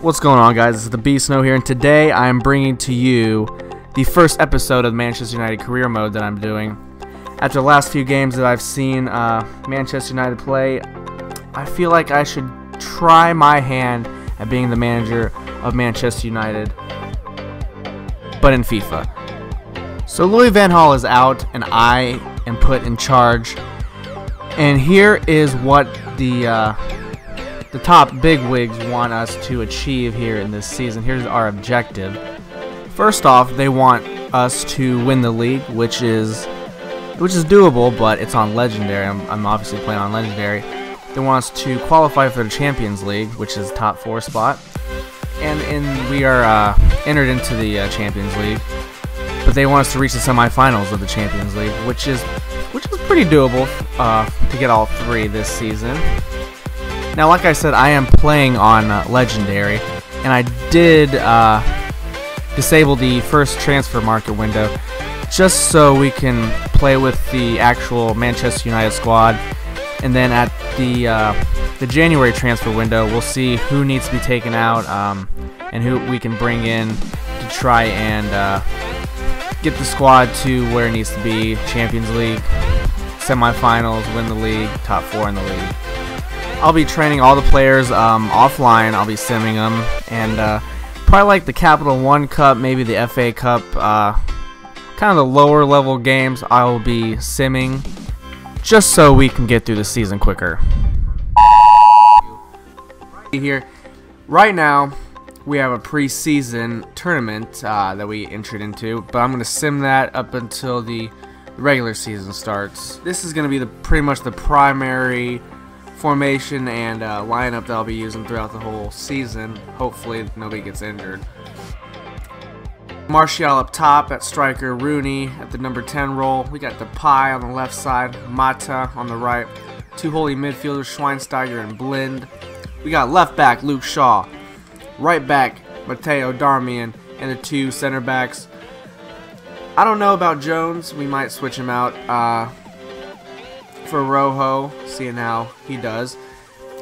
What's going on, guys? This is the Beast Snow here, and today I am bringing to you the first episode of Manchester United Career Mode that I'm doing. After the last few games that I've seen uh, Manchester United play, I feel like I should try my hand at being the manager of Manchester United, but in FIFA. So Louis Van Gaal is out, and I am put in charge. And here is what the uh, the top big wigs want us to achieve here in this season. Here's our objective. First off, they want us to win the league, which is which is doable, but it's on legendary. I'm, I'm obviously playing on legendary. They want us to qualify for the Champions League, which is top four spot, and in we are uh, entered into the uh, Champions League. But they want us to reach the semifinals of the Champions League, which is which is pretty doable uh, to get all three this season. Now, like I said, I am playing on uh, Legendary, and I did uh, disable the first transfer market window just so we can play with the actual Manchester United squad. And then at the uh, the January transfer window, we'll see who needs to be taken out um, and who we can bring in to try and uh, get the squad to where it needs to be: Champions League, semifinals, win the league, top four in the league. I'll be training all the players um, offline. I'll be simming them, and uh, probably like the Capital One Cup, maybe the FA Cup, uh, kind of the lower level games. I will be simming just so we can get through the season quicker. Here, right now, we have a preseason tournament uh, that we entered into, but I'm gonna sim that up until the regular season starts. This is gonna be the pretty much the primary formation and uh, lineup that I'll be using throughout the whole season. Hopefully nobody gets injured. Martial up top at striker, Rooney at the number 10 role. We got Pie on the left side, Mata on the right. Two holy midfielders, Schweinsteiger and Blind. We got left back, Luke Shaw. Right back, Matteo Darmian. And the two center backs. I don't know about Jones. We might switch him out. Uh, for Rojo, seeing how he does.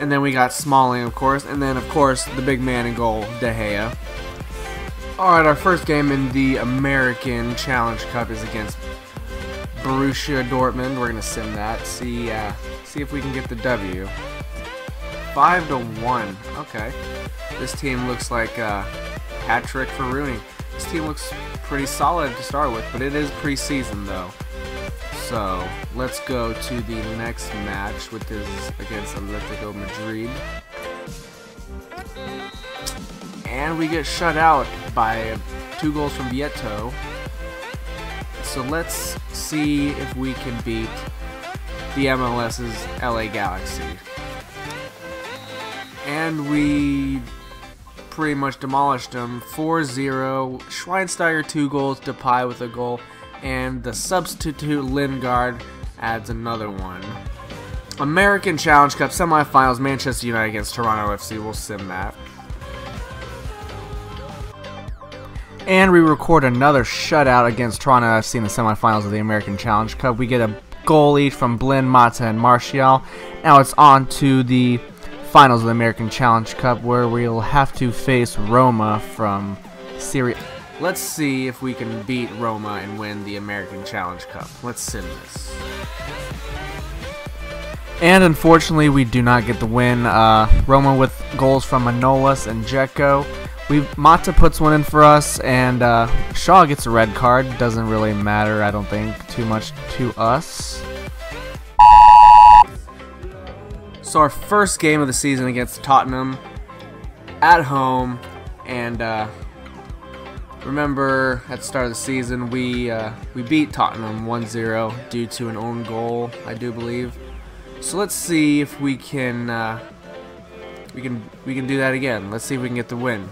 And then we got Smalling, of course. And then, of course, the big man in goal, De Gea. Alright, our first game in the American Challenge Cup is against Borussia Dortmund. We're going to sim that. See, uh, see if we can get the W. 5 to 1. Okay. This team looks like a hat trick for Rooney. This team looks pretty solid to start with, but it is preseason, though. So let's go to the next match, which is against Atletico Madrid. And we get shut out by two goals from Vietto. So let's see if we can beat the MLS's LA Galaxy. And we pretty much demolished them 4-0. Schweinsteiger two goals, Depay with a goal and the substitute Lingard adds another one. American Challenge Cup semifinals, Manchester United against Toronto FC. We'll sim that. And we record another shutout against Toronto FC in the semifinals of the American Challenge Cup. We get a goal each from Blind, Mata, and Martial. Now it's on to the finals of the American Challenge Cup where we'll have to face Roma from Serie A. Let's see if we can beat Roma and win the American Challenge Cup. Let's send this. And unfortunately, we do not get the win. Uh, Roma with goals from Manolas and Dzeko. We Mata puts one in for us, and uh, Shaw gets a red card. Doesn't really matter, I don't think, too much to us. So our first game of the season against Tottenham at home, and uh, Remember, at the start of the season, we uh, we beat Tottenham 1-0 due to an own goal, I do believe. So let's see if we can uh, we can we can do that again. Let's see if we can get the win.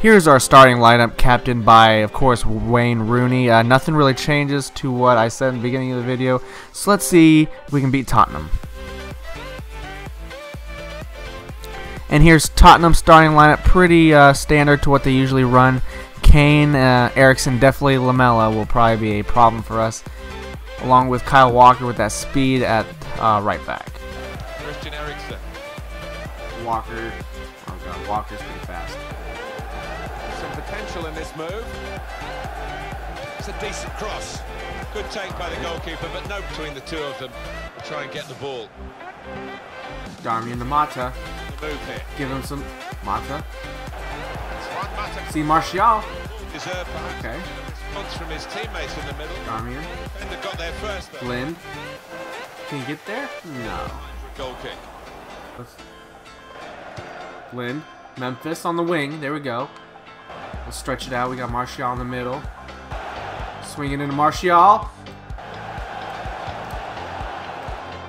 Here's our starting lineup, captained by, of course, Wayne Rooney. Uh, nothing really changes to what I said in the beginning of the video. So let's see if we can beat Tottenham. And here's Tottenham's starting lineup, pretty uh, standard to what they usually run. Kane, uh, Eriksen, definitely Lamela will probably be a problem for us, along with Kyle Walker with that speed at uh, right back. Christian Eriksen. Walker. Oh god. Walker's pretty fast. Some potential in this move. It's a decent cross. Good take by the goalkeeper, but no between the two of them to try and get the ball. Darmian the Mata. The move here. Give him some Mata. Mata See Martial. Deserved perhaps Okay. response from his teammates in the middle. Darmian. Defender got there first, though. Blind. Can you get there? No. Goal kick. Let's... Blind. Memphis on the wing. There we go. Let's stretch it out. We got Martial in the middle. Swinging into Martial.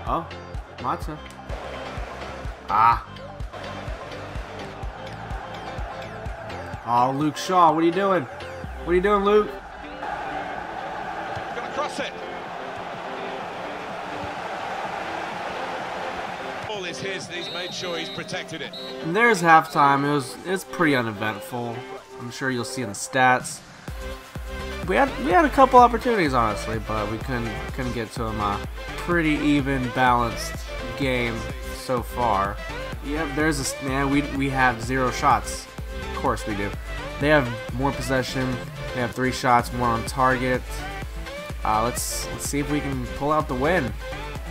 Oh. Mata. Ah. Oh, Luke Shaw. What are you doing? What are you doing, Luke? Gonna cross it. Ball is his, and he's made sure he's protected it. And there's halftime. It was it's pretty uneventful. I'm sure you'll see in the stats. We had we had a couple opportunities honestly, but we couldn't couldn't get to them. Uh, pretty even, balanced game so far. Yeah, there's a man. We we have zero shots. Of course we do. They have more possession. They have three shots, more on target. Uh, let's let's see if we can pull out the win.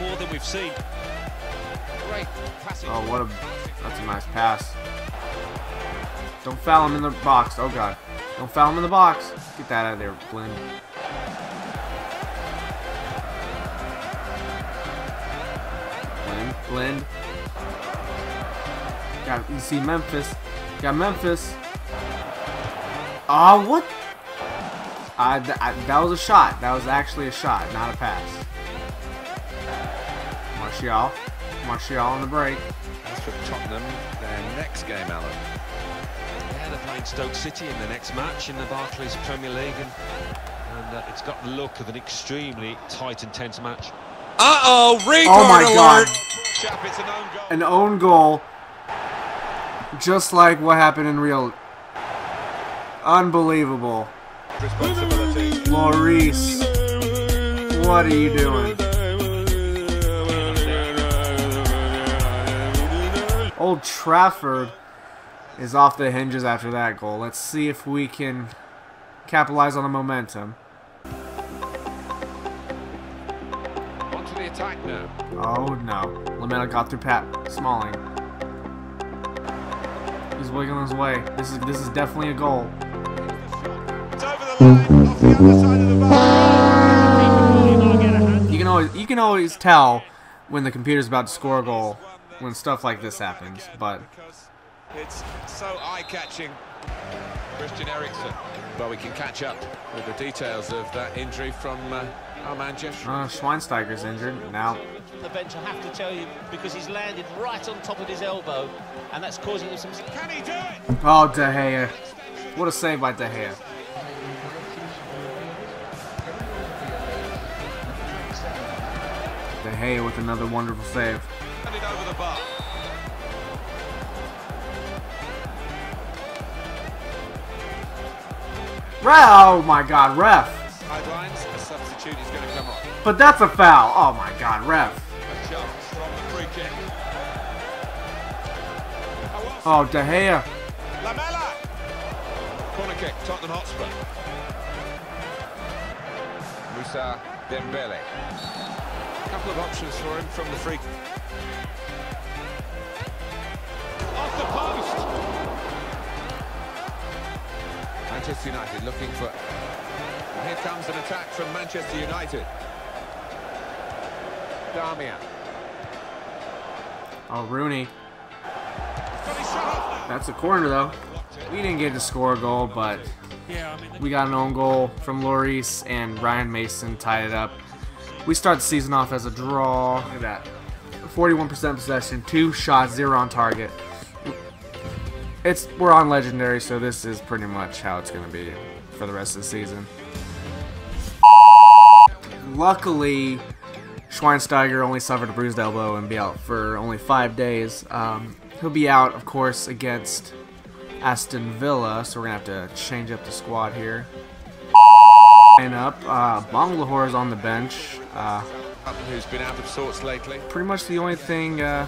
More than we've seen. Great passing. Oh, what a that's a nice pass. Don't foul him in the box. Oh god. Don't foul him in the box. Get that out of there, Flynn. Flynn, Flynn. Got you see Memphis. Got Memphis. Oh, what? Uh, th I, that was a shot. That was actually a shot, not a pass. Martial. Martial on the break. As for Tottenham, their next game, Alan. Yeah, they're playing Stoke City in the next match in the Barclays Premier League, and, and uh, it's got the look of an extremely tight and tense match. Uh-oh, retard Oh my god. Chap, it's an own goal. An own goal. Just like what happened in real. Unbelievable. Lloris. What are you doing? Old Trafford is off the hinges after that goal. Let's see if we can capitalize on the momentum. On to the attack now. Oh no. Lamela got through Pat Smalling. He's wiggling his way. This is this is definitely a goal. You can always you can always tell when the computer's about to score a goal when stuff like this happens. But it's so eye-catching. Christian Eriksen. But we can catch up with the details of that injury from uh, our man Jeff uh, Schweinsteiger's injured now. the bench, I have to tell you, because he's landed right on top of his elbow, and that's causing him some. Can he do it? Oh De Gea, what a save by De Gea. De Gea with another wonderful save. Send it over the bar. Ref! Oh my God, ref! Sidelines, a substitute is going to come on. But that's a foul. Oh my God, ref! A chance from the free kick. Oh De Gea. Lamela! Corner kick, Tottenham Hotspur. Mousa Dembele. Couple of options for him from the free Off the post! Manchester United looking for... Here comes an attack from Manchester United. Darmian. Oh Rooney. Got his shot off That's a corner though. We didn't get to score a goal, but we got an own goal from Lloris and Ryan Mason tied it up. We start the season off as a draw. Look at that. 41% possession, two shots, zero on target. It's we're on legendary, so this is pretty much how it's gonna be for the rest of the season. Luckily, Schweinsteiger only suffered a bruised elbow and be out for only five days. Um, he'll be out, of course, against Aston Villa, so we're gonna have to change up the squad here. Up, uh, Bangalore is on the bench. Uh, who's been out of sorts lately. pretty much the only thing uh,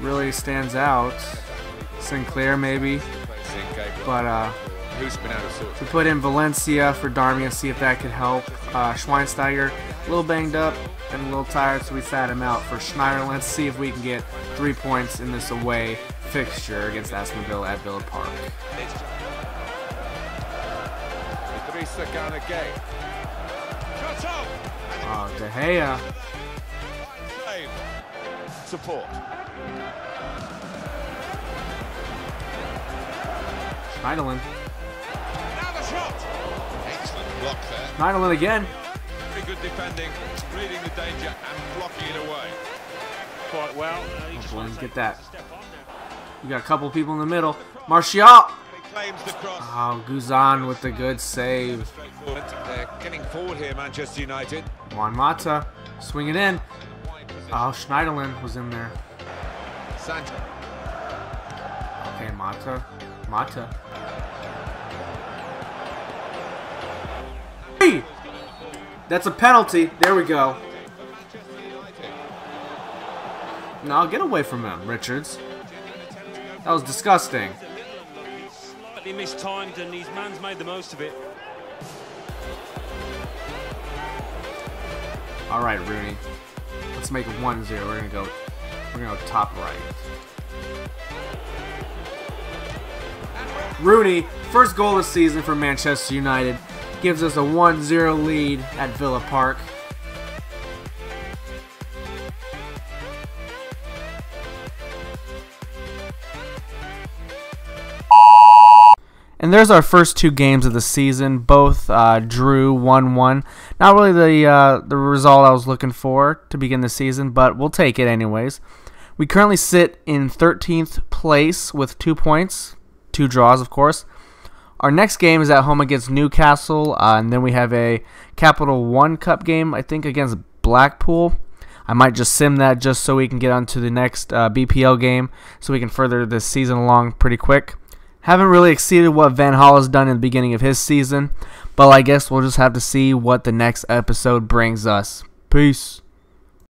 really stands out. Sinclair maybe. But uh, Who's been out of sorts? we put in Valencia for Darmian, see if that could help. Uh, Schweinsteiger, a little banged up and a little tired, so we sat him out for Schneider. Let's see if we can get three points in this away fixture against Aston Villa at Villa Park. Idrissa Gana Gueye. Shot off. Oh, De Gea. Support. Schneiderlin. Now the shot. Excellent block there. Schneiderlin again. Very good defending, reading the danger and blocking it away. Quite well. He just Well, wants to get that. a step on now. You got a couple people in the middle. Martial. Claims the cross. Oh, Guzan with the good save. They're getting forward here, Manchester United. Juan Mata swinging in. Oh, Schneiderlin was in there. Sanchez. Okay, Mata. Mata. Hey! That's a penalty. There we go. No, get away from him, Richards. That was disgusting. Slightly mistimed, and his man's made the most of it. All right, Rooney. Let's make it 1-0. We're gonna go. We're gonna go top right. Rooney, first goal of the season for Manchester United, gives us a 1-0 lead at Villa Park. And there's our first two games of the season. Both uh, drew 1-1. Not really the uh, the result I was looking for to begin the season, but we'll take it anyways. We currently sit in 13th place with two points, two draws, of course. Our next game is at home against Newcastle, uh, and then we have a Capital One Cup game, I think, against Blackpool. I might just sim that just so we can get on to the next uh, BPL game, so we can further this season along pretty quick. Haven't really exceeded what Van Gaal has done in the beginning of his season, but I guess we'll just have to see what the next episode brings us. Peace.